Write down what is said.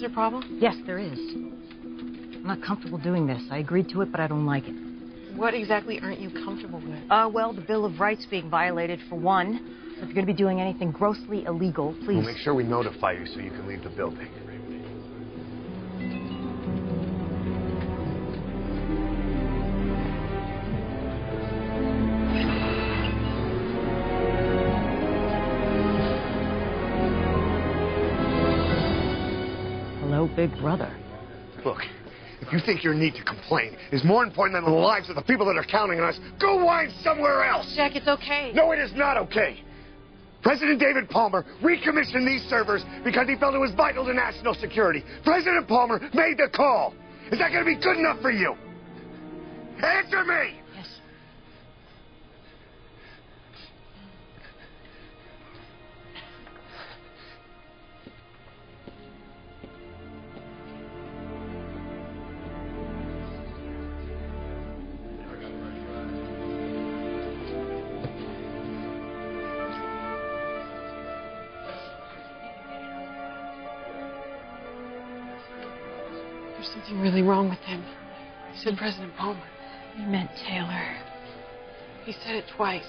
there a problem? Yes, there is. I'm not comfortable doing this. I agreed to it, but I don't like it. What exactly aren't you comfortable with? Uh, well, the Bill of Rights being violated, for one. If you're going to be doing anything grossly illegal, please. We'll make sure we notify you so you can leave the building. Hello, Big Brother. Look, if you think your need to complain is more important than the lives of the people that are counting on us, go whine somewhere else. Jack, it's okay. No, it is not okay. President David Palmer recommissioned these servers because he felt it was vital to national security. President Palmer made the call. Is that going to be good enough for you? Answer me! There's something really wrong with him. He said President Palmer. You meant Taylor. He said it twice.